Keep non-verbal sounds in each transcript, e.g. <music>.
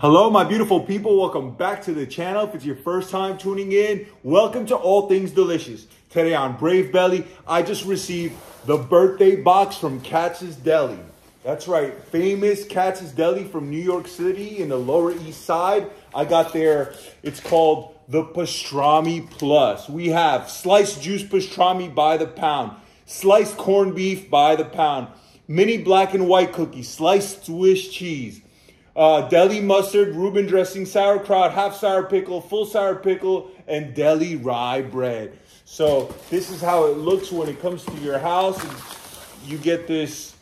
Hello, my beautiful people. Welcome back to the channel. If it's your first time tuning in, welcome to All Things Delicious. Today on Brave Belly, I just received the birthday box from Katz's Deli. That's right, famous Katz's Deli from New York City in the Lower East Side. I got there, it's called the Pastrami Plus. We have sliced juice pastrami by the pound, sliced corned beef by the pound, mini black and white cookies, sliced Swiss cheese, uh, deli mustard, Reuben dressing, sauerkraut, half sour pickle, full sour pickle, and deli rye bread. So this is how it looks when it comes to your house. You get this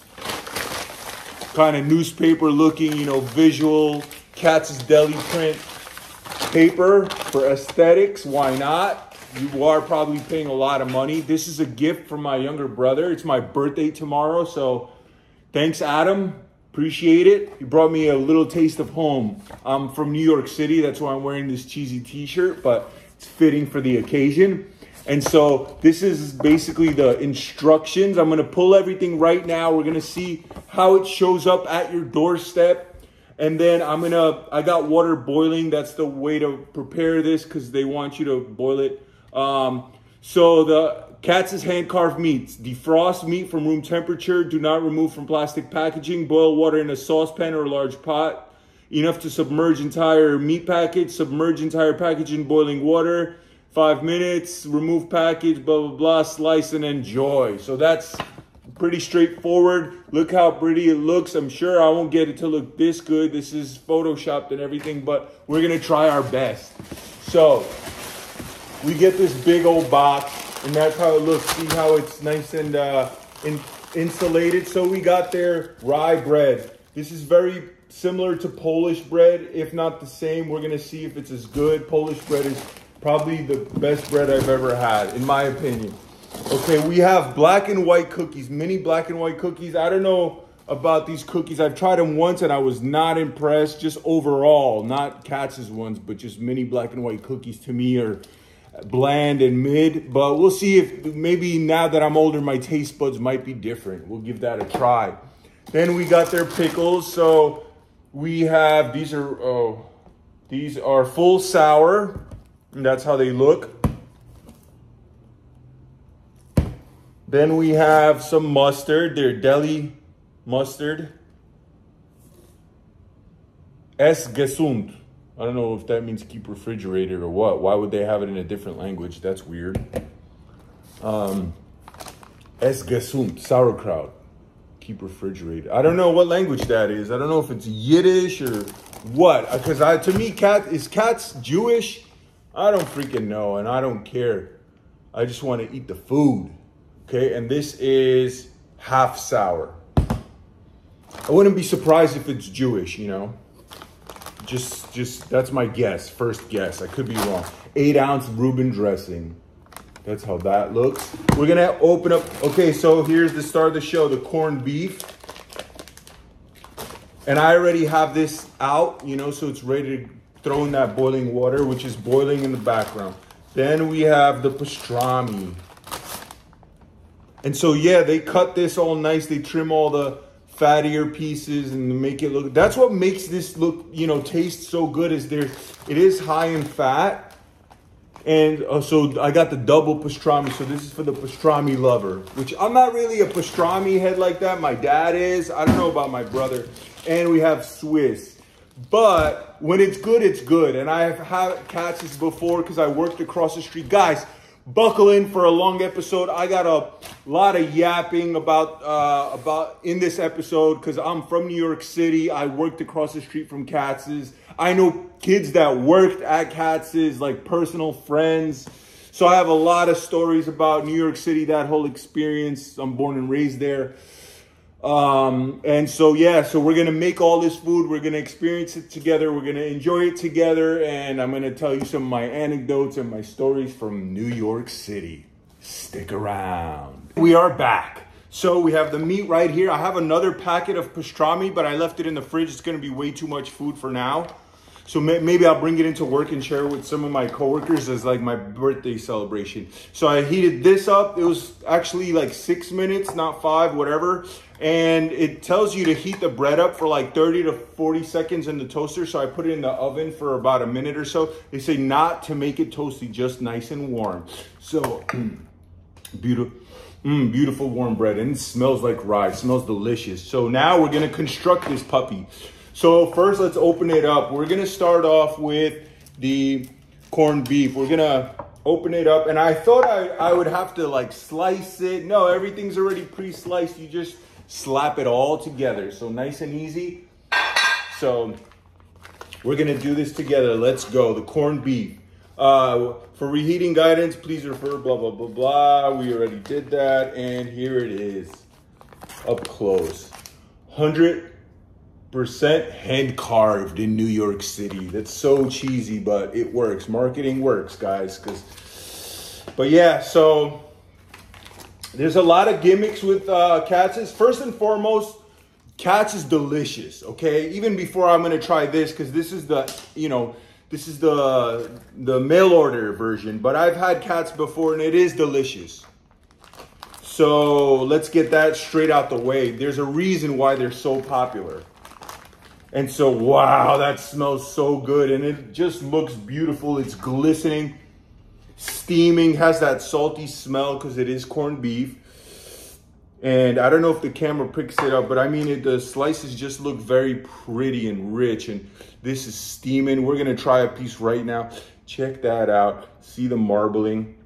kind of newspaper looking, you know, visual Katz's Deli print paper for aesthetics. Why not? You are probably paying a lot of money. This is a gift from my younger brother. It's my birthday tomorrow. So thanks, Adam. Appreciate it. You brought me a little taste of home. I'm from New York City. That's why I'm wearing this cheesy t-shirt, but it's fitting for the occasion. And so this is basically the instructions. I'm going to pull everything right now. We're going to see how it shows up at your doorstep. And then I'm going to, I got water boiling. That's the way to prepare this because they want you to boil it. Um, so the Katz's hand carved meats. Defrost meat from room temperature. Do not remove from plastic packaging. Boil water in a saucepan or a large pot. Enough to submerge entire meat package. Submerge entire package in boiling water. Five minutes. Remove package. Blah, blah, blah. Slice and enjoy. So that's pretty straightforward. Look how pretty it looks. I'm sure I won't get it to look this good. This is photoshopped and everything, but we're going to try our best. So we get this big old box and that's how it looks. See how it's nice and uh, in, insulated. So we got their rye bread. This is very similar to Polish bread, if not the same. We're gonna see if it's as good. Polish bread is probably the best bread I've ever had, in my opinion. Okay, we have black and white cookies, mini black and white cookies. I don't know about these cookies. I've tried them once and I was not impressed, just overall, not Katz's ones, but just mini black and white cookies to me are bland and mid, but we'll see if maybe now that I'm older, my taste buds might be different. We'll give that a try. Then we got their pickles. So we have, these are, oh, these are full sour. And that's how they look. Then we have some mustard. They're deli mustard. Es gesund. I don't know if that means keep refrigerated or what. Why would they have it in a different language? That's weird. Um, es gesund, sauerkraut. Keep refrigerated. I don't know what language that is. I don't know if it's Yiddish or what. Because I, to me, Katz is Katz's Jewish. I don't freaking know, and I don't care. I just want to eat the food. Okay, and this is half sour. I wouldn't be surprised if it's Jewish, you know. Just, just that's my guess. First guess. I could be wrong. Eight ounce Reuben dressing. That's how that looks. We're gonna open up. Okay, so here's the start of the show: the corned beef. And I already have this out, you know, so it's ready to throw in that boiling water, which is boiling in the background. Then we have the pastrami. And so, yeah, they cut this all nice. They trim all the fattier pieces and make it look that's what makes this look you know taste so good is there it is high in fat. And uh, so I got the double pastrami. So this is for the pastrami lover which I'm not really a pastrami head like that. My dad is. I don't know about my brother. And we have Swiss. But when it's good it's good. And I have had Katz's before because I worked across the street. Guys buckle in for a long episode. I got a lot of yapping about uh, about in this episode because I'm from New York City. I worked across the street from Katz's. I know kids that worked at Katz's, like personal friends. So I have a lot of stories about New York City, that whole experience. I'm born and raised there. Um, and so, yeah, so we're going to make all this food. We're going to experience it together. We're going to enjoy it together. And I'm going to tell you some of my anecdotes and my stories from New York City. Stick around. We are back. So we have the meat right here. I have another packet of pastrami, but I left it in the fridge. It's going to be way too much food for now. So may, maybe I'll bring it into work and share it with some of my coworkers as like my birthday celebration. So I heated this up. It was actually like six minutes, not five, whatever. And it tells you to heat the bread up for like 30 to 40 seconds in the toaster. So I put it in the oven for about a minute or so. They say not to make it toasty, just nice and warm. So <clears throat> beautiful. Mm, beautiful warm bread and it smells like rye. It smells delicious. So now we're gonna construct this puppy. So first let's open it up. We're gonna start off with the corned beef. We're gonna open it up and I thought I, I would have to like slice it. No, everything's already pre-sliced. You just slap it all together. So nice and easy. So we're gonna do this together. Let's go, the corned beef. Uh, for reheating guidance, please refer blah, blah, blah, blah. We already did that. And here it is up close. 100% hand carved in New York City. That's so cheesy, but it works. Marketing works, guys. Cause, but yeah, so there's a lot of gimmicks with uh, Katz's. First and foremost, Katz is delicious, okay? Even before I'm gonna try this, because this is the, you know, this is the the mail order version, but I've had Katz before and it is delicious. So let's get that straight out the way. There's a reason why they're so popular. And so, wow, that smells so good. And it just looks beautiful. It's glistening, steaming, has that salty smell because it is corned beef. And I don't know if the camera picks it up, but I mean, it, the slices just look very pretty and rich. And this is steaming. We're gonna try a piece right now. Check that out. See the marbling.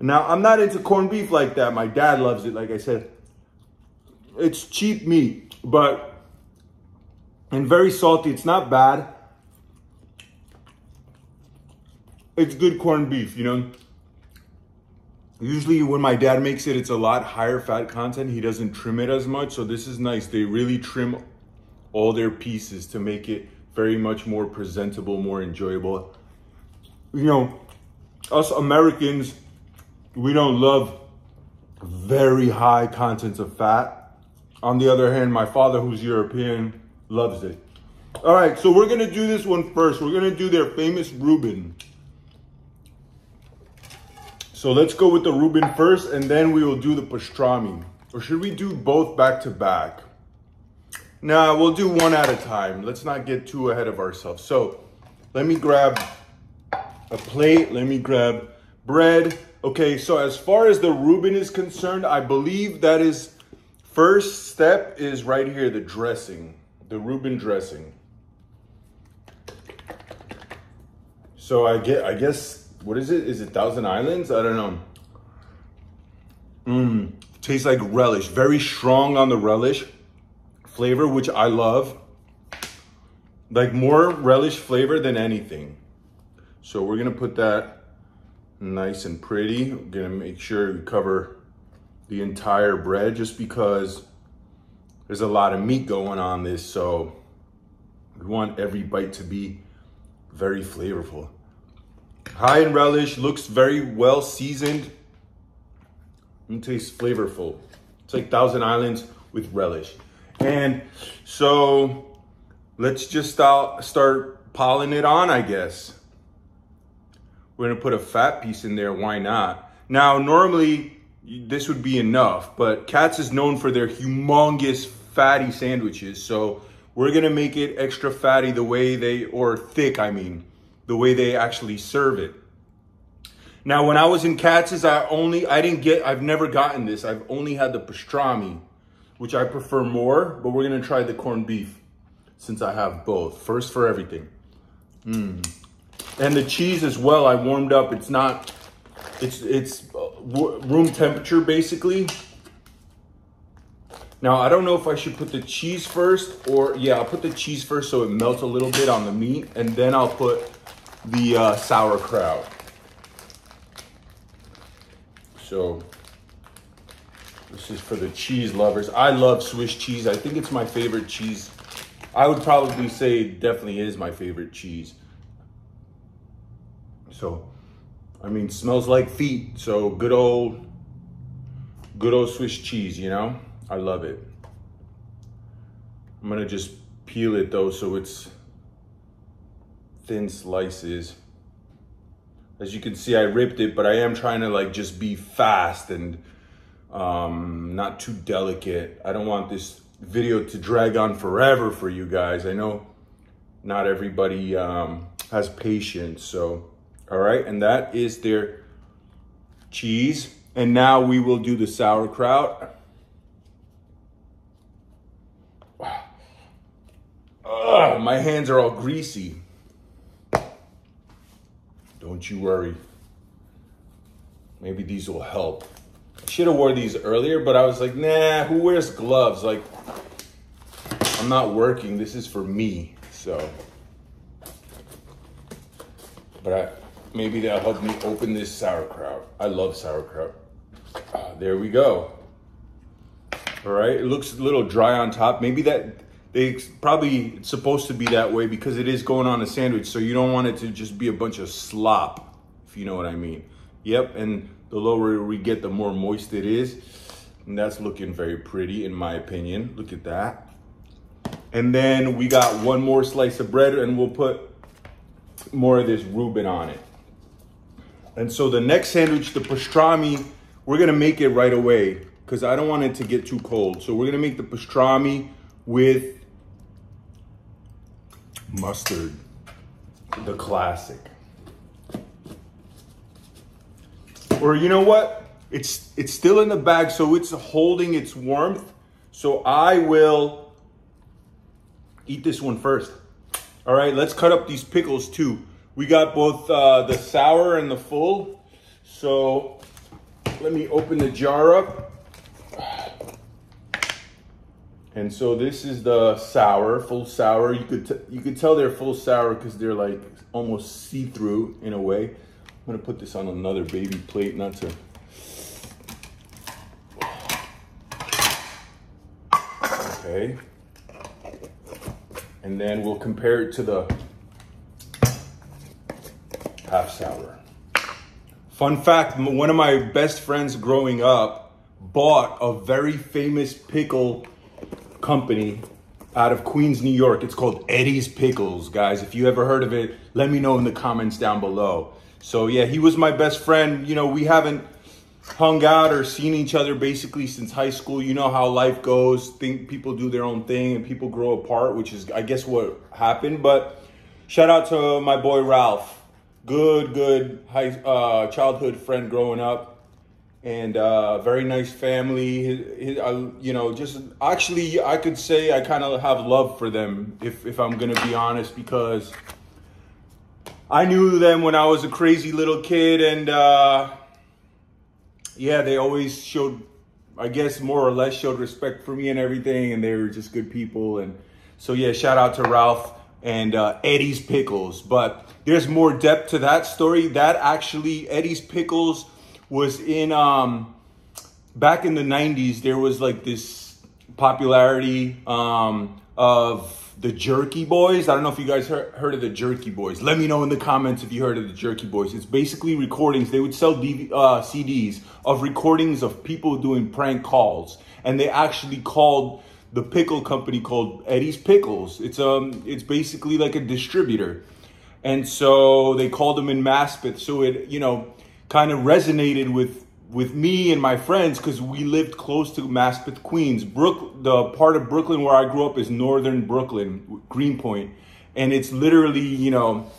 Now, I'm not into corned beef like that. My dad loves it, like I said. It's cheap meat, but, and very salty. It's not bad. It's good corned beef, you know? Usually when my dad makes it, it's a lot higher fat content. He doesn't trim it as much. So this is nice. They really trim all their pieces to make it very much more presentable, more enjoyable. You know, us Americans, we don't love very high contents of fat. On the other hand, my father, who's European, loves it. All right, so we're gonna do this one first. We're gonna do their famous Reuben. So let's go with the Reuben first, and then we will do the pastrami. Or should we do both back to back? Nah, we'll do one at a time. Let's not get too ahead of ourselves. So let me grab a plate. Let me grab bread. Okay, so as far as the Reuben is concerned, I believe that is first step is right here, the dressing, the Reuben dressing. So I get, I guess what is it? Is it Thousand Islands? I don't know. Mmm, tastes like relish. Very strong on the relish flavor, which I love. Like more relish flavor than anything. So we're gonna put that nice and pretty. We're gonna make sure we cover the entire bread just because there's a lot of meat going on this. So we want every bite to be very flavorful. High in relish, looks very well seasoned. And tastes flavorful. It's like Thousand Islands with relish. And so let's just start, start piling it on, I guess. We're gonna put a fat piece in there, why not? Now, normally this would be enough, but Katz is known for their humongous fatty sandwiches. So we're gonna make it extra fatty the way they, or thick, I mean, the way they actually serve it. Now, when I was in Katz's, I only, I didn't get, I've never gotten this. I've only had the pastrami, which I prefer more, but we're gonna try the corned beef since I have both. First for everything. Mm. And the cheese as well, I warmed up. It's not, it's, it's uh, room temperature basically. Now, I don't know if I should put the cheese first or, yeah, I'll put the cheese first so it melts a little bit on the meat and then I'll put the uh, sauerkraut. So this is for the cheese lovers. I love Swiss cheese. I think it's my favorite cheese. I would probably say definitely is my favorite cheese. So, I mean, smells like feet. So good old, good old Swiss cheese, you know? I love it. I'm gonna just peel it though so it's thin slices. As you can see, I ripped it, but I am trying to like just be fast and um, not too delicate. I don't want this video to drag on forever for you guys. I know not everybody um, has patience. So, all right. And that is their cheese. And now we will do the sauerkraut. My hands are all greasy. Don't you worry. Maybe these will help. I should have wore these earlier, but I was like, nah, who wears gloves? Like, I'm not working. This is for me. So, but I, maybe that'll help me open this sauerkraut. I love sauerkraut. Ah, there we go. All right, it looks a little dry on top. Maybe that they probably supposed to be that way because it is going on a sandwich. So you don't want it to just be a bunch of slop, if you know what I mean. Yep, and the lower we get, the more moist it is. And that's looking very pretty in my opinion. Look at that. And then we got one more slice of bread and we'll put more of this Reuben on it. And so the next sandwich, the pastrami, we're gonna make it right away because I don't want it to get too cold. So we're gonna make the pastrami with mustard, the classic. Or you know what? It's it's still in the bag, so it's holding its warmth. So I will eat this one first. All right, let's cut up these pickles too. We got both uh, the sour and the full. So let me open the jar up. And so this is the sour, full sour. You could you could tell they're full sour because they're like almost see-through in a way. I'm gonna put this on another baby plate, not to. Okay. And then we'll compare it to the half sour. Fun fact, one of my best friends growing up bought a very famous pickle company out of Queens, New York. It's called Eddie's Pickles, guys. If you ever heard of it, let me know in the comments down below. So yeah, he was my best friend. You know, we haven't hung out or seen each other basically since high school. You know how life goes. Think people do their own thing and people grow apart, which is I guess what happened. But shout out to my boy Ralph. Good, good high uh, childhood friend growing up and uh, very nice family. His, his, uh, you know, just actually, I could say I kind of have love for them if if I'm gonna be honest, because I knew them when I was a crazy little kid, and uh, yeah, they always showed, I guess, more or less showed respect for me and everything, and they were just good people, and so yeah, shout out to Ralph and uh, Eddie's Pickles. But there's more depth to that story. That actually, Eddie's Pickles was in um back in the 90s there was like this popularity um of the Jerky Boys. I don't know if you guys heard, of the Jerky Boys. Let me know in the comments if you heard of the Jerky Boys. It's basically recordings. They would sell DV, uh, CDs of recordings of people doing prank calls, and they actually called the pickle company called Eddie's Pickles. It's um, it's basically like a distributor, and so they called them in Maspeth. So it, you know, kind of resonated with with me and my friends because we lived close to Maspeth, Queens. Brook, the part of Brooklyn where I grew up is northern Brooklyn, Greenpoint, and it's literally you know,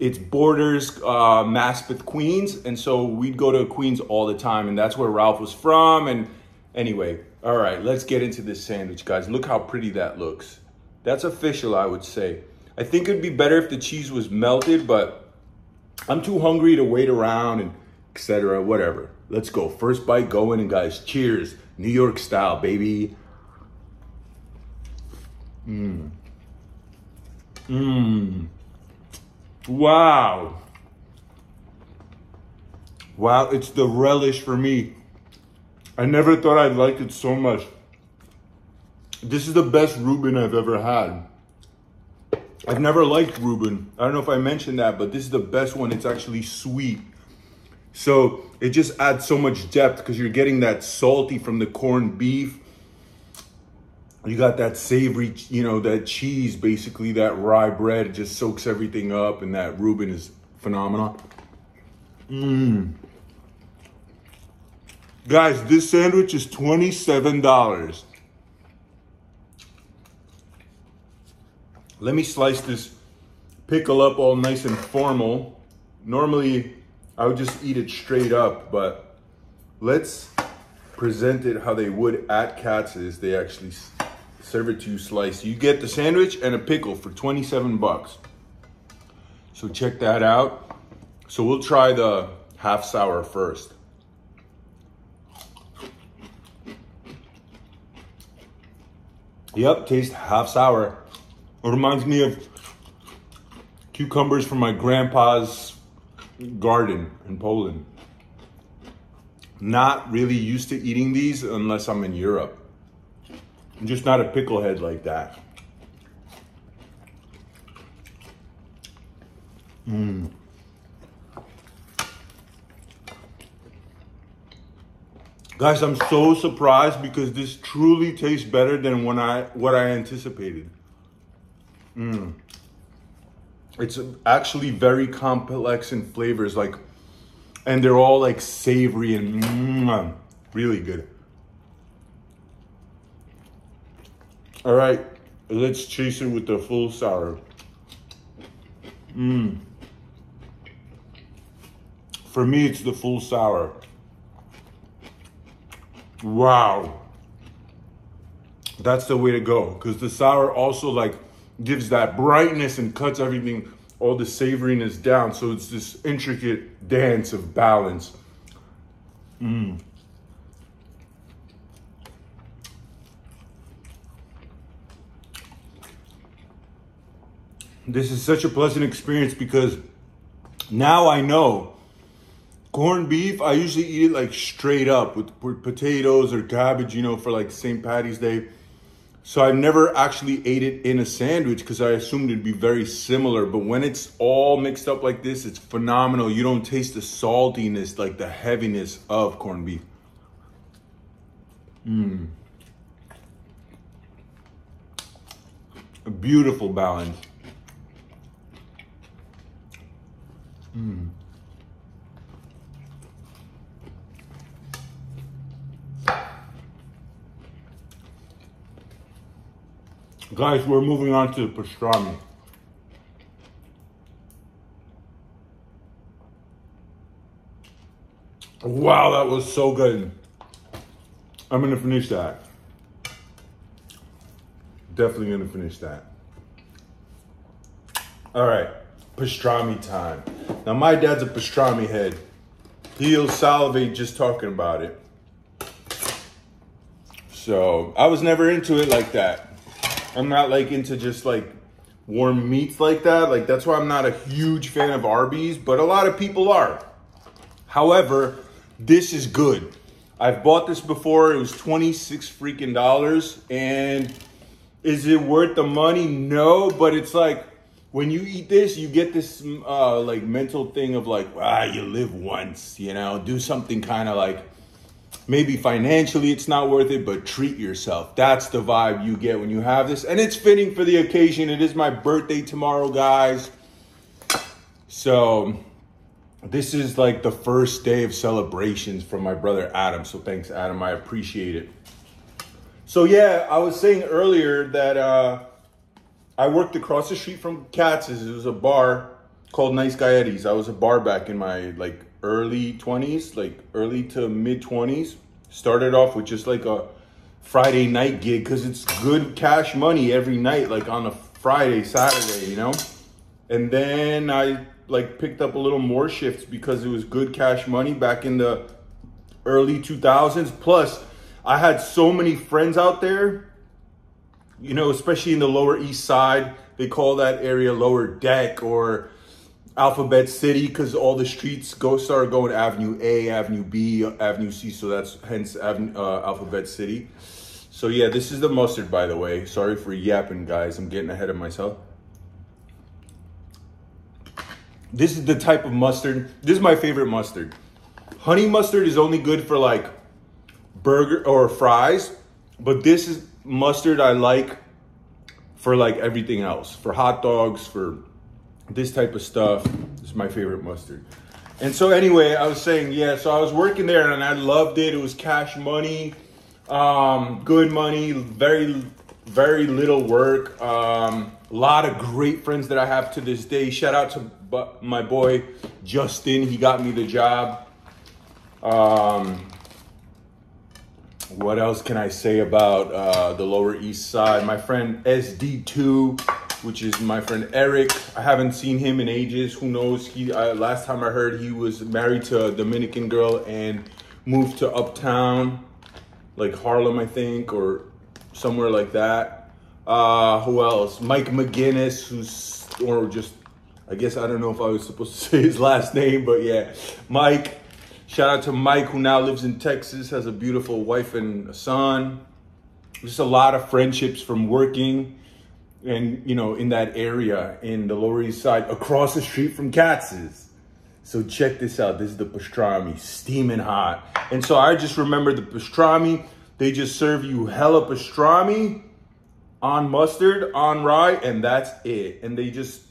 it's borders uh, Maspeth, Queens, and so we'd go to Queens all the time, and that's where Ralph was from. And anyway, all right, let's get into this sandwich, guys. Look how pretty that looks. That's official, I would say. I think it'd be better if the cheese was melted, but I'm too hungry to wait around and etc. Whatever. Let's go. First bite going, and guys, cheers. New York style, baby. Mmm. Mmm. Wow. Wow, it's the relish for me. I never thought I'd like it so much. This is the best Reuben I've ever had. I've never liked Reuben. I don't know if I mentioned that, but this is the best one. It's actually sweet. So it just adds so much depth because you're getting that salty from the corned beef. You got that savory, you know, that cheese, basically that rye bread, it just soaks everything up, and that Reuben is phenomenal. Mmm. Guys, this sandwich is $27. Let me slice this pickle up all nice and formal. Normally, I would just eat it straight up, but let's present it how they would at Katz's. They actually serve it to you sliced. You get the sandwich and a pickle for 27 bucks. So check that out. So we'll try the half sour first. Yep, tastes half sour. It reminds me of cucumbers from my grandpa's garden in Poland. Not really used to eating these unless I'm in Europe. I'm just not a picklehead like that. Mmm. Guys, I'm so surprised because this truly tastes better than when I what I anticipated. Mmm. It's actually very complex in flavors, like, and they're all like savory and mm, mm really good. All right, let's chase it with the full sour. Mmm. For me, it's the full sour. Wow. That's the way to go. Because the sour also like gives that brightness and cuts everything, all the savoriness down. So it's this intricate dance of balance. Mmm. This is such a pleasant experience because now I know corned beef, I usually eat it like straight up with potatoes or cabbage, you know, for like St. Patty's Day. So I've never actually ate it in a sandwich because I assumed it'd be very similar. But when it's all mixed up like this, it's phenomenal. You don't taste the saltiness, like the heaviness of corned beef. Mmm. A beautiful balance. Mmm. Guys, we're moving on to the pastrami. Wow, that was so good. I'm gonna finish that. Definitely gonna finish that. All right, pastrami time. Now my dad's a pastrami head. He'll salivate just talking about it. So I was never into it like that. I'm not like into just like warm meats like that. Like that's why I'm not a huge fan of Arby's, but a lot of people are. However, this is good. I've bought this before. It was 26 freaking dollars. And is it worth the money? No, but it's like when you eat this, you get this uh, like mental thing of like, ah, you live once, you know, do something kind of like maybe financially it's not worth it, but treat yourself. That's the vibe you get when you have this. And it's fitting for the occasion. It is my birthday tomorrow, guys. So this is like the first day of celebrations from my brother Adam. So thanks, Adam. I appreciate it. So yeah, I was saying earlier that uh, I worked across the street from Katz's. It was a bar called Nice Guy Eddie's. I was a bar back in my like early 20s, like early to mid 20s. Started off with just like a Friday night gig because it's good cash money every night, like on a Friday, Saturday, you know? And then I like picked up a little more shifts because it was good cash money back in the early 2000s. Plus, I had so many friends out there, you know, especially in the Lower East Side. They call that area Lower Deck or Alphabet City because all the streets go start going Avenue A, Avenue B, Avenue C. So that's hence Avenue, uh, Alphabet City. So yeah, this is the mustard, by the way. Sorry for yapping, guys. I'm getting ahead of myself. This is the type of mustard. This is my favorite mustard. Honey mustard is only good for like burger or fries, but this is mustard I like for like everything else. For hot dogs, for this type of stuff. Is my favorite mustard. And so anyway, I was saying, yeah, so I was working there and I loved it. It was cash money, um, good money, very, very little work. Um, a lot of great friends that I have to this day. Shout out to my boy Justin. He got me the job. Um, what else can I say about uh, the Lower East Side? My friend SD2 which is my friend Eric. I haven't seen him in ages. Who knows? He uh, last time I heard he was married to a Dominican girl and moved to Uptown, like Harlem, I think, or somewhere like that. Uh, who else? Mike McGinnis, who's or just I guess I don't know if I was supposed to <laughs> say his last name, but yeah, Mike. Shout out to Mike, who now lives in Texas, has a beautiful wife and a son. Just a lot of friendships from working and you know in that area in the Lower East Side, across the street from Katz's. So check this out. This is the pastrami, steaming hot. And so I just remember the pastrami. They just serve you hella pastrami on mustard, on rye, and that's it. And they just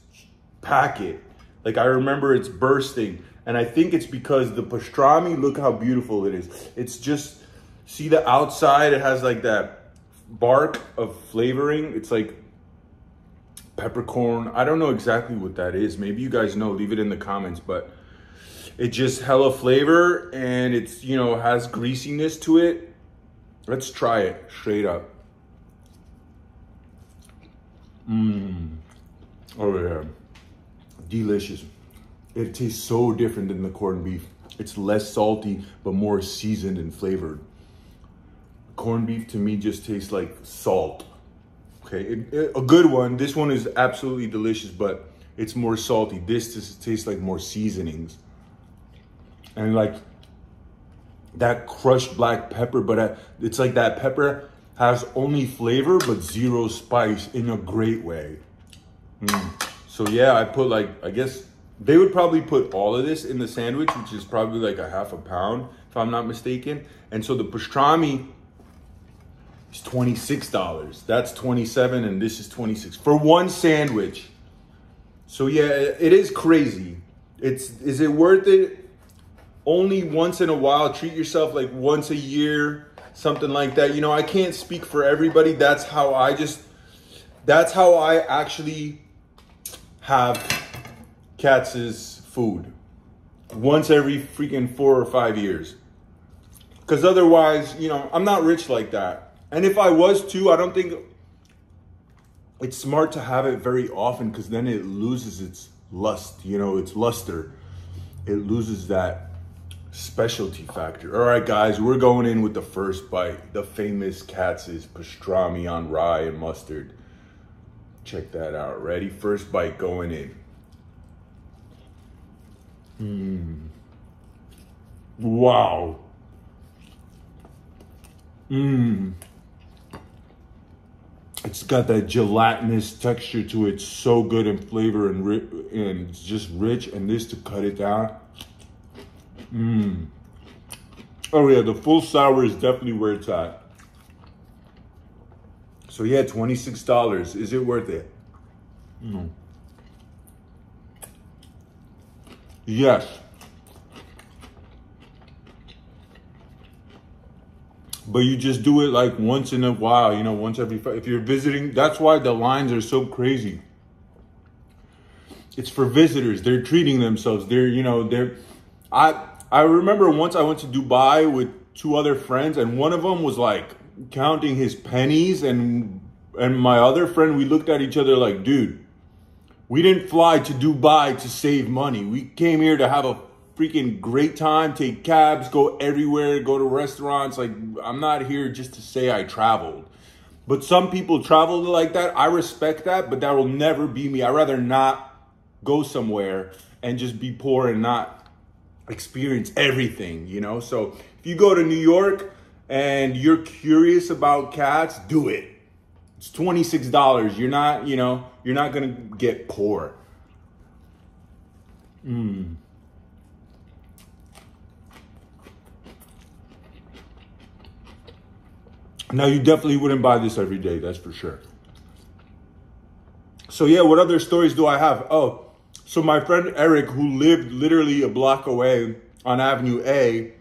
pack it. Like I remember it's bursting. And I think it's because the pastrami, look how beautiful it is. It's just, see the outside, it has like that bark of flavoring. It's like peppercorn. I don't know exactly what that is. Maybe you guys know, leave it in the comments, but it just hella flavor and it's, you know, has greasiness to it. Let's try it straight up. Mmm. Oh yeah. Delicious. It tastes so different than the corned beef. It's less salty, but more seasoned and flavored. Corned beef to me just tastes like salt. Okay, it, it, a good one. This one is absolutely delicious, but it's more salty. This just tastes like more seasonings. And like that crushed black pepper, but uh, it's like that pepper has only flavor, but zero spice in a great way. Mm. So yeah, I put like, I guess they would probably put all of this in the sandwich, which is probably like a half a pound, if I'm not mistaken. And so the pastrami it's $26. That's 27 and this is 26 for one sandwich. So yeah, it is crazy. It's is it worth it? Only once in a while, treat yourself like once a year, something like that. You know, I can't speak for everybody. That's how I just that's how I actually have Katz's food. Once every freaking 4 or 5 years. Cuz otherwise, you know, I'm not rich like that. And if I was too, I don't think it's smart to have it very often because then it loses its lust, you know, its luster. It loses that specialty factor. All right, guys, we're going in with the first bite. The famous Katz's pastrami on rye and mustard. Check that out. Ready? First bite going in. Mmm. Wow. Mmm. It's got that gelatinous texture to it, so good in flavor and and just rich. And this to cut it down. Mmm. Oh yeah, the full sour is definitely where it's at. So yeah, $26. Is it worth it? Mm. Yes. But you just do it like once in a while, you know, once every if you're visiting, that's why the lines are so crazy. It's for visitors. They're treating themselves. They're, you know, they're I I remember once I went to Dubai with two other friends and one of them was like counting his pennies and and my other friend we looked at each other like, "Dude, we didn't fly to Dubai to save money. We came here to have a freaking great time, take cabs, go everywhere, go to restaurants. Like, I'm not here just to say I traveled. But some people travel like that. I respect that, but that will never be me. I'd rather not go somewhere and just be poor and not experience everything, you know? So if you go to New York and you're curious about Katz's, do it. It's $26. You're not, you know, you're not gonna get poor. Mmm. Now, you definitely wouldn't buy this every day, that's for sure. So, yeah, what other stories do I have? Oh, so my friend Eric, who lived literally a block away on Avenue A,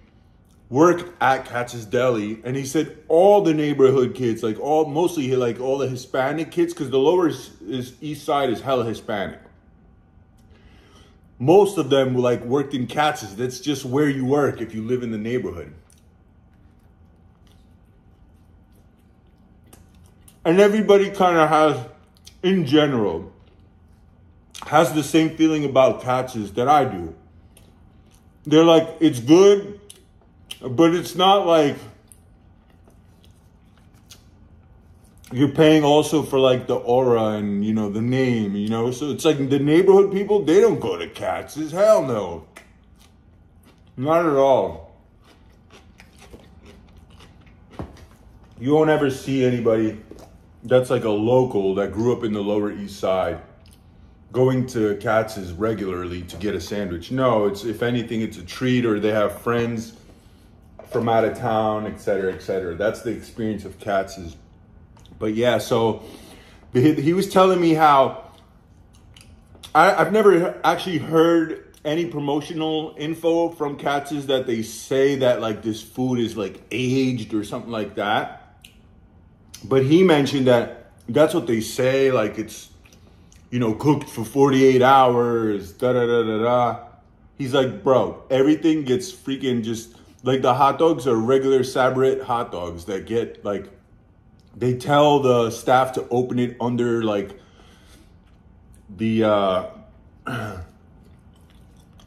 worked at Katz's Deli, and he said all the neighborhood kids, like all mostly like all the Hispanic kids, because the lower is, is, east side is hella Hispanic. Most of them like worked in Katz's. That's just where you work if you live in the neighborhood. And everybody kind of has, in general, has the same feeling about Katz's that I do. They're like, it's good, but it's not like you're paying also for like the aura and you know the name, you know. So it's like the neighborhood people, they don't go to Katz's. Hell no. Not at all. You won't ever see anybody that's like a local that grew up in the Lower East Side going to Katz's regularly to get a sandwich. No, it's if anything, it's a treat or they have friends from out of town, etc., etc. That's the experience of Katz's. But yeah, so he was telling me how I, have never actually heard any promotional info from Katz's that they say that like this food is like aged or something like that. But he mentioned that that's what they say, like it's, you know, cooked for 48 hours, da da da da da. He's like, bro, everything gets freaking just like the hot dogs are regular Sabrett hot dogs that get like, they tell the staff to open it under like the, uh, <clears throat>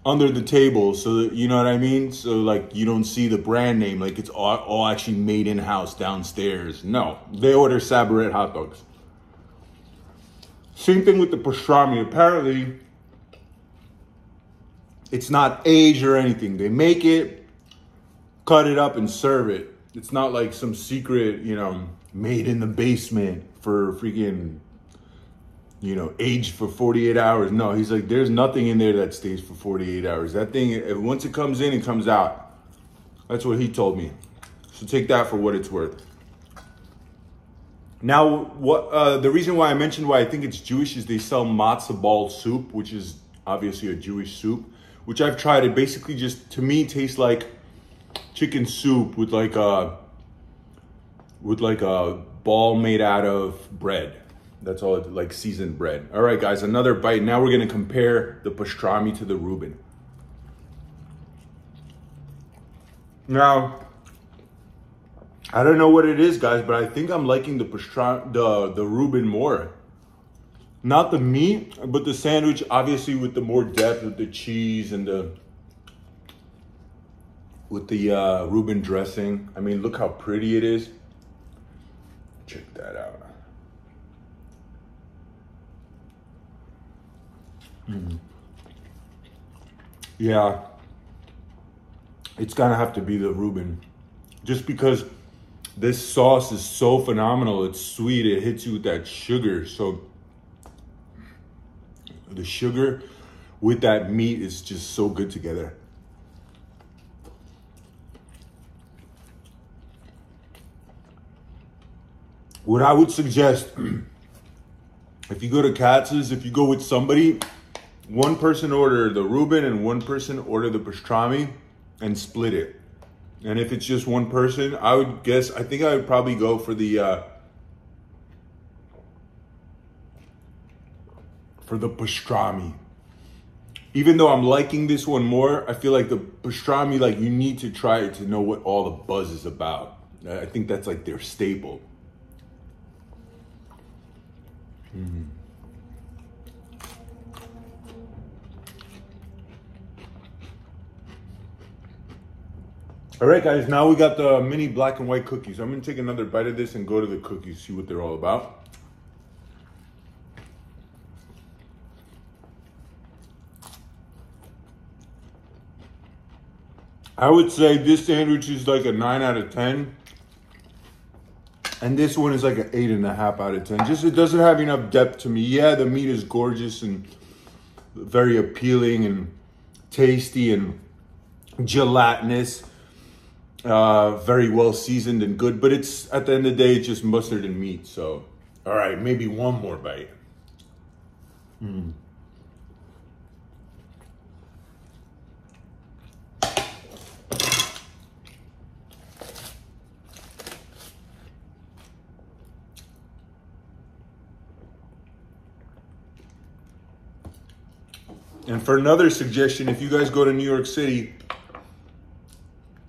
under the table so that, you know what I mean? So like you don't see the brand name, like it's all, all actually made in house downstairs. No, they order Sabrett hot dogs. Same thing with the pastrami. Apparently, it's not aged or anything. They make it, cut it up, and serve it. It's not like some secret, you know, made in the basement for freaking you know, aged for 48 hours. No, he's like, there's nothing in there that stays for 48 hours. That thing, once it comes in, it comes out. That's what he told me. So take that for what it's worth. Now, what uh, the reason why I mentioned why I think it's Jewish is they sell matzah ball soup, which is obviously a Jewish soup, which I've tried. It basically just, to me, tastes like chicken soup with like a, with like a ball made out of bread. That's all, it, like seasoned bread. All right, guys, another bite. Now we're gonna compare the pastrami to the Reuben. Now, I don't know what it is, guys, but I think I'm liking the pastrami, the the Reuben more. Not the meat, but the sandwich, obviously with the more depth with the cheese and the with the uh, Reuben dressing. I mean, look how pretty it is. Check that out. Mm. Yeah. It's gonna have to be the Reuben. Just because this sauce is so phenomenal. It's sweet. It hits you with that sugar. So the sugar with that meat is just so good together. What I would suggest, <clears throat> if you go to Katz's, if you go with somebody, one person order the Reuben and one person order the pastrami and split it. And if it's just one person, I would guess, I think I would probably go for the, uh, for the pastrami. Even though I'm liking this one more, I feel like the pastrami, like you need to try it to know what all the buzz is about. I think that's like their staple. Mm. All right, guys, now we got the mini black and white cookies. I'm gonna take another bite of this and go to the cookies, see what they're all about. I would say this sandwich is like a nine out of 10. And this one is like an eight and a half out of 10. Just, it doesn't have enough depth to me. Yeah, the meat is gorgeous and very appealing and tasty and gelatinous uh, very well seasoned and good, but it's at the end of the day, just mustard and meat. So, all right, maybe one more bite. Mm. And for another suggestion, if you guys go to New York City,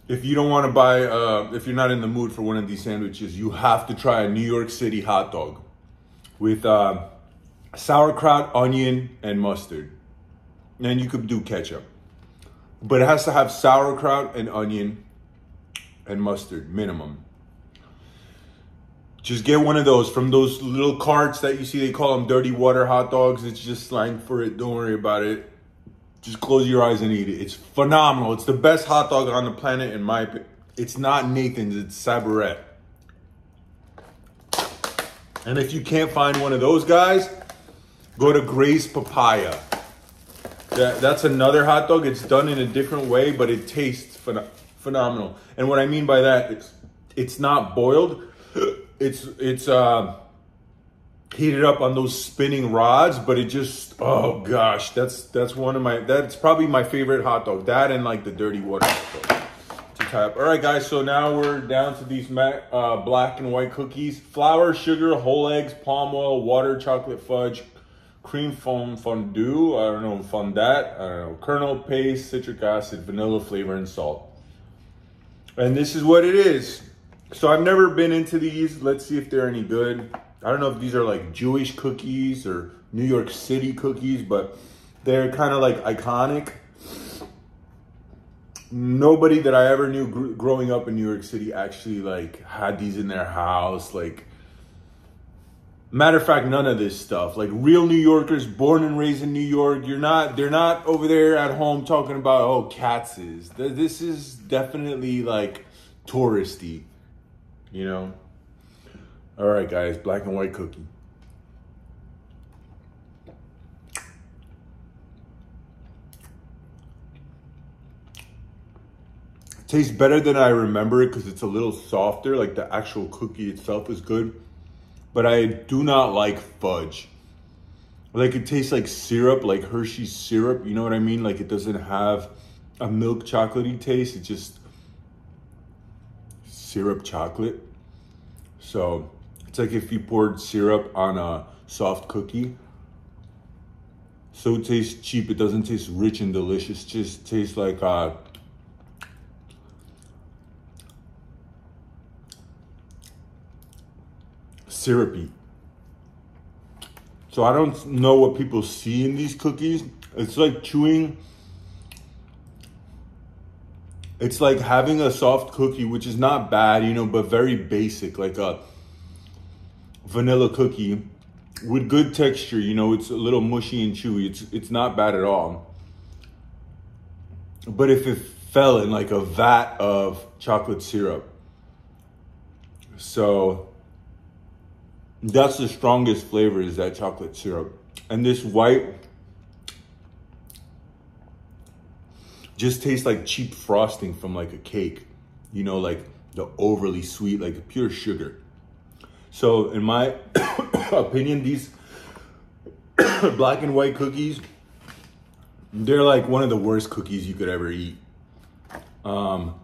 if you don't want to buy, uh, if you're not in the mood for one of these sandwiches, you have to try a New York City hot dog with uh, sauerkraut, onion, and mustard. And you could do ketchup. But it has to have sauerkraut and onion and mustard, minimum. Just get one of those from those little carts that you see. They call them dirty water hot dogs. It's just slang for it. Don't worry about it. Just close your eyes and eat it. It's phenomenal. It's the best hot dog on the planet in my opinion. It's not Nathan's, it's Sabrett. And if you can't find one of those guys, go to Gray's Papaya. That, that's another hot dog. It's done in a different way, but it tastes phen phenomenal. And what I mean by that, it's, it's not boiled. It's, it's, uh, heated up on those spinning rods, but it just oh gosh, that's that's one of my that's probably my favorite hot dog. That and like the dirty water hot dog. To All right, guys. So now we're down to these uh, black and white cookies: flour, sugar, whole eggs, palm oil, water, chocolate fudge, cream foam fondue. I don't know fondant. I don't know kernel paste, citric acid, vanilla flavor, and salt. And this is what it is. So I've never been into these. Let's see if they're any good. I don't know if these are like Jewish cookies or New York City cookies, but they're kind of like iconic. Nobody that I ever knew gr- growing up in New York City actually like had these in their house. Like, matter of fact, none of this stuff. Like real New Yorkers, born and raised in New York, you're not. They're not over there at home talking about oh Katz's. This is definitely like touristy, you know. All right, guys, black and white cookie. tastes better than I remember it because it's a little softer. Like the actual cookie itself is good. But I do not like fudge. Like it tastes like syrup, like Hershey's syrup. You know what I mean? Like it doesn't have a milk chocolatey taste. It's just syrup chocolate. So it's like if you poured syrup on a soft cookie. So it tastes cheap. It doesn't taste rich and delicious. It just tastes like uh, syrupy. So I don't know what people see in these cookies. It's like chewing. It's like having a soft cookie, which is not bad, you know, but very basic, like a vanilla cookie with good texture. You know, it's a little mushy and chewy. It's it's not bad at all. But if it fell in like a vat of chocolate syrup, so that's the strongest flavor is that chocolate syrup. And this white just tastes like cheap frosting from like a cake. You know, like the overly sweet, like pure sugar. So in my <coughs> opinion, these <coughs> black and white cookies, they're like one of the worst cookies you could ever eat. Um,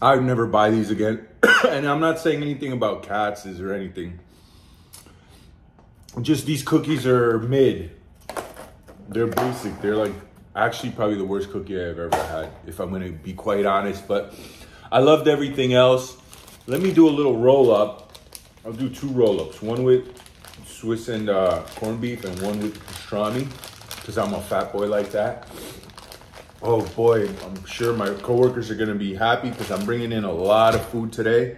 I'd never buy these again. <coughs> and I'm not saying anything about Katz's or anything. Just these cookies are mid. They're basic. They're like actually probably the worst cookie I've ever had, if I'm gonna be quite honest. But I loved everything else. Let me do a little roll up I'll do two roll-ups. One with Swiss and uh, corned beef and one with pastrami because I'm a fat boy like that. Oh boy, I'm sure my coworkers are gonna be happy because I'm bringing in a lot of food today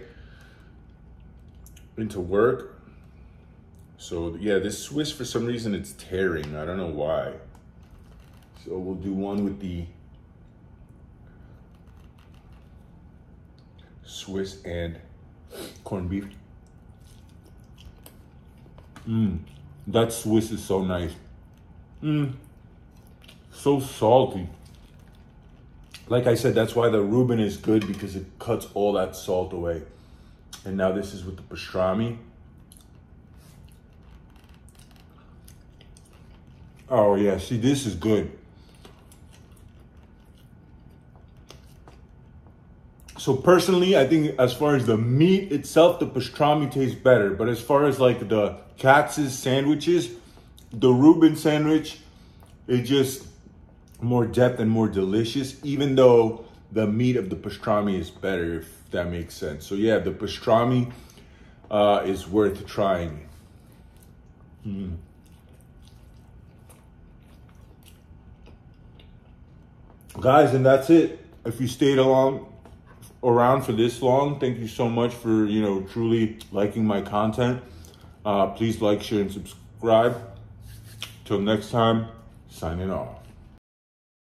into work. So yeah, this Swiss for some reason it's tearing. I don't know why. So we'll do one with the Swiss and corned beef. Mmm, that Swiss is so nice. Mmm, so salty. Like I said, that's why the Reuben is good because it cuts all that salt away. And now this is with the pastrami. Oh yeah, see this is good. So personally, I think as far as the meat itself, the pastrami tastes better. But as far as like the Katz's sandwiches, the Reuben sandwich, it just more depth and more delicious, even though the meat of the pastrami is better, if that makes sense. So yeah, the pastrami uh, is worth trying. Mm. Guys, and that's it. If you stayed along around for this long, thank you so much for, you know, truly liking my content. Uh, please like, share, and subscribe. Till next time, signing off.